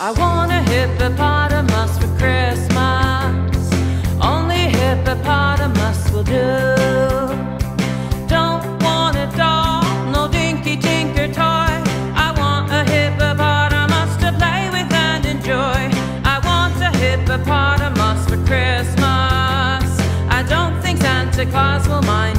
I want a hippopotamus for Christmas. Only hippopotamus will do. Don't want a doll, no dinky tinker toy. I want a hippopotamus to play with and enjoy. I want a hippopotamus for Christmas. I don't think Santa Claus will mind.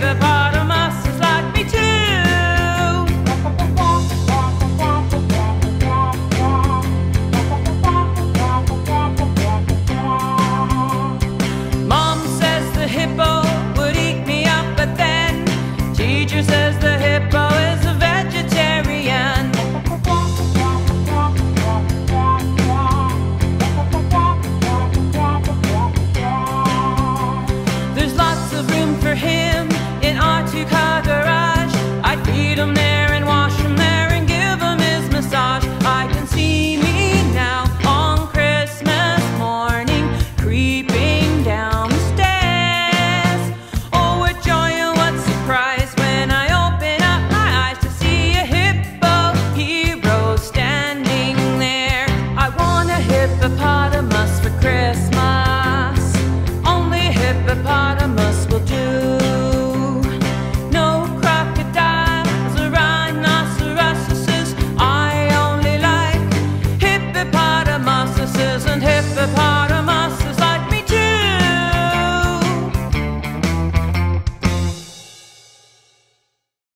the bottom.